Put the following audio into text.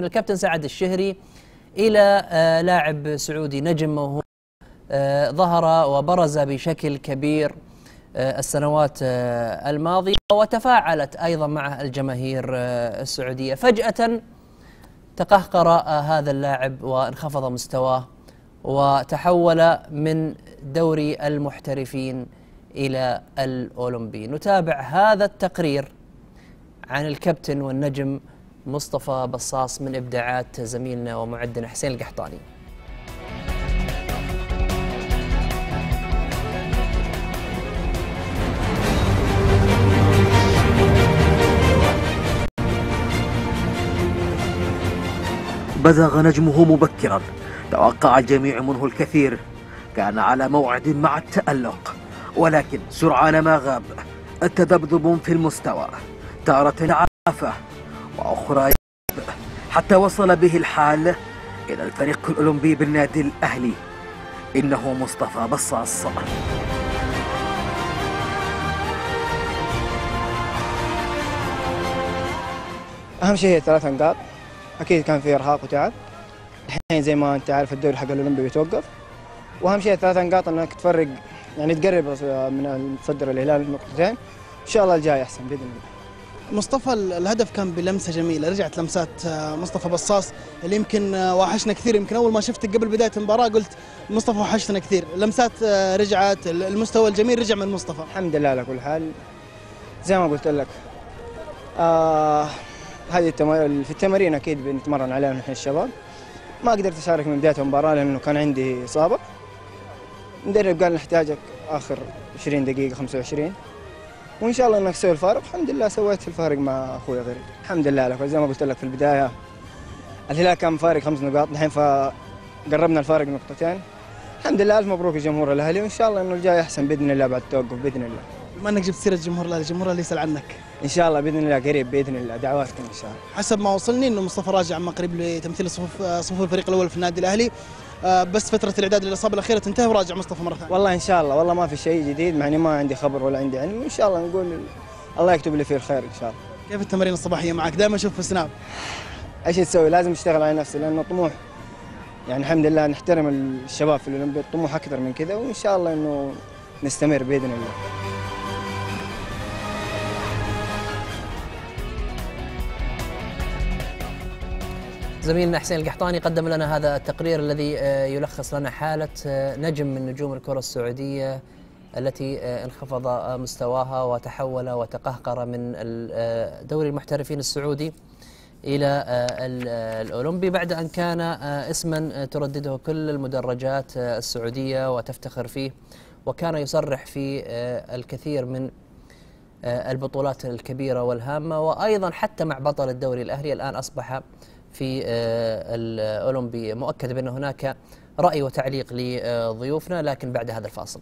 من الكابتن سعد الشهري إلى آه، لاعب سعودي نجم موهوب آه، ظهر وبرز بشكل كبير آه، السنوات الماضية وتفاعلت أيضا مع الجماهير السعودية. فجأة تقهقر هذا اللاعب وانخفض مستواه وتحول من دوري المحترفين إلى الأولمبي. نتابع هذا التقرير عن الكابتن والنجم مصطفى بصاص من إبداعات زميلنا ومعدنا حسين القحطاني. بزغ نجمه مبكرا. توقع الجميع منه الكثير. كان على موعد مع التألق. ولكن سرعان ما غاب. التذبذب في المستوى. تارة عافة وأخرى حتى وصل به الحال إلى الفريق الأولمبي بالنادي الأهلي. إنه مصطفى بصاص. أهم شيء هي الثلاث نقاط. أكيد كان في إرهاق وتعب. الحين زي ما أنت عارف الدوري حق الأولمبي بيتوقف. وأهم شيء الثلاث نقاط إنك تفرق يعني تقرب من المتصدر الهلال نقطتين إن شاء الله الجاي أحسن بإذن الله. مصطفى ال- الهدف كان بلمسة جميلة رجعت لمسات آه، مصطفى بصاص اللي يمكن آه، وحشنا كثير. يمكن أول ما شفتك قبل بداية المباراة قلت مصطفى وحشتنا كثير. لمسات آه، رجعت ال- المستوى الجميل رجع من مصطفى. الحمد لله على كل حال. زي ما قلت لك آه هذه التم... في التمارين أكيد بنتمرن عليها نحن الشباب. ما قدرت أشارك من بداية المباراة لأنه كان عندي إصابة. المدرب قال نحتاجك آخر 20 دقيقة 25 وإن شاء الله إنك تسوي الفارق. الحمد لله سويت الفارق مع أخوي غيري الحمد لله كل زي ما قلت لك في البداية الهلال كان فارق خمس نقاط. الحين فقربنا الفارق نقطتين. الحمد لله ألف مبروك لجمهور الأهلي وإن شاء الله إنه الجاي أحسن بإذن الله بعد التوقف بإذن الله. بما إنك جبت سيرة جمهور الأهلي الجمهور اللي يسأل عنك. إن شاء الله بإذن الله قريب بإذن الله دعواتكم إن شاء الله. حسب ما وصلني إنه مصطفى راجع عما قريب لتمثيل صفوف صفوف الفريق الأول في النادي الأهلي. آه، بس فترة الإعداد للإصابة الأخيرة تنتهي وراجع مصطفى مرة ثانية. والله إن شاء الله والله ما في شيء جديد مع إني ما عندي خبر ولا عندي علم. ان شاء الله نقول الله يكتب لي فيه الخير إن شاء الله. كيف التمارين الصباحية معك؟ دائما أشوف في السناب إيش تسوي؟ لازم أشتغل على نفسي لأنه طموح. يعني الحمد لله نحترم الشباب في الأولمبياد الطموح أكثر من كذا وإن شاء الله إنه نستمر بإذن الله. زميلنا حسين القحطاني قدم لنا هذا التقرير الذي آه، يلخص لنا حالة آه، نجم من نجوم الكرة السعودية التي آه، انخفض مستواها وتحول وتقهقر من دوري المحترفين السعودي إلى ال- الأولمبي بعد أن كان اسما تردده كل المدرجات السعودية وتفتخر فيه وكان يصرح في الكثير من البطولات الكبيرة والهامة وأيضا حتى مع بطل الدوري الأهلي الآن أصبح في آه، الأولمبي. مؤكد بأن هناك رأي وتعليق لضيوفنا لكن بعد هذا الفاصل.